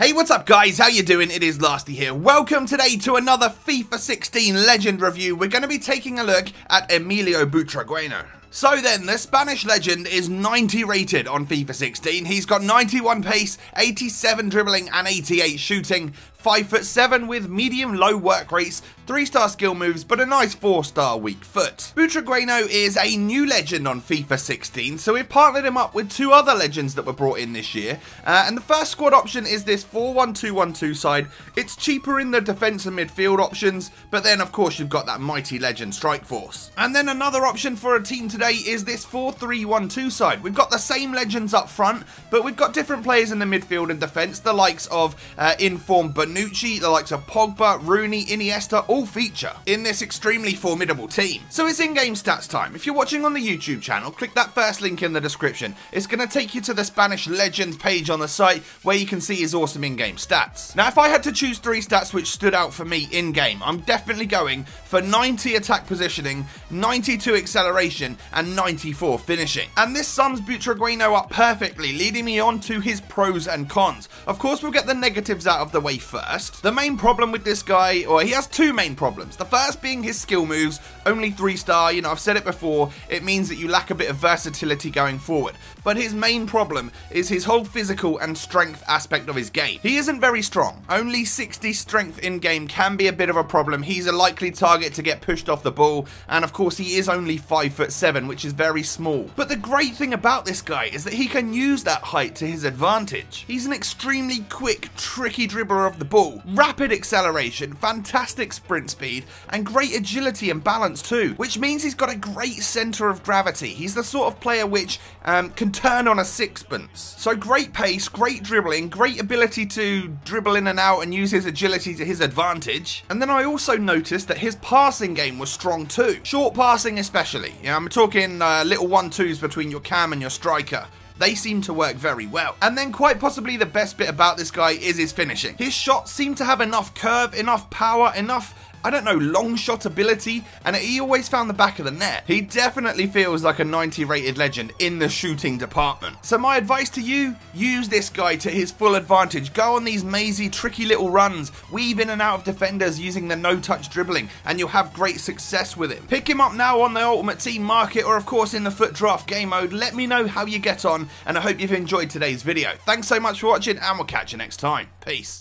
Hey, what's up guys? How you doing? It is Lasty here. Welcome today to another FIFA 16 Legend review. We're going to be taking a look at Emilio Butragueño. So then, the Spanish legend is 90 rated on FIFA 16. He's got 91 pace, 87 dribbling and 88 shooting. 5 foot 7 with medium low work rates, 3 star skill moves, but a nice 4 star weak foot. Butragueño is a new legend on FIFA 16, so we've partnered him up with two other legends that were brought in this year. Uh, and the first squad option is this 4-1-2-1-2 side. It's cheaper in the defence and midfield options, but then of course you've got that mighty legend strike force. And then another option for a team today is this 4-3-1-2 side. We've got the same legends up front, but we've got different players in the midfield and defence, the likes of uh, informed but Bonucci, the likes of Pogba, Rooney, Iniesta all feature in this extremely formidable team. So it's in-game stats time. If you're watching on the YouTube channel, click that first link in the description. It's going to take you to the Spanish Legends page on the site where you can see his awesome in-game stats. Now if I had to choose three stats which stood out for me in-game, I'm definitely going for 90 attack positioning, 92 acceleration and 94 finishing. And this sums Butragueño up perfectly, leading me on to his pros and cons. Of course we'll get the negatives out of the way first first. The main problem with this guy, or he has two main problems. The first being his skill moves, only 3 star, you know, I've said it before, it means that you lack a bit of versatility going forward. But his main problem is his whole physical and strength aspect of his game. He isn't very strong. Only 60 strength in game can be a bit of a problem. He's a likely target to get pushed off the ball, and of course he is only 5 foot 7, which is very small. But the great thing about this guy is that he can use that height to his advantage. He's an extremely quick, tricky dribbler of the ball, rapid acceleration, fantastic sprint speed, and great agility and balance too, which means he's got a great centre of gravity. He's the sort of player which um, can turn on a sixpence. So great pace, great dribbling, great ability to dribble in and out and use his agility to his advantage. And then I also noticed that his passing game was strong too. Short passing especially. Know, I'm talking uh, little one-twos between your cam and your striker. They seem to work very well. And then quite possibly the best bit about this guy is his finishing. His shots seem to have enough curve, enough power, enough I don't know, long shot ability, and he always found the back of the net. He definitely feels like a 90 rated legend in the shooting department. So my advice to you, use this guy to his full advantage. Go on these mazy, tricky little runs, weave in and out of defenders using the no-touch dribbling, and you'll have great success with him. Pick him up now on the Ultimate Team Market, or of course in the FUT Draft game mode. Let me know how you get on, and I hope you've enjoyed today's video. Thanks so much for watching, and we'll catch you next time. Peace.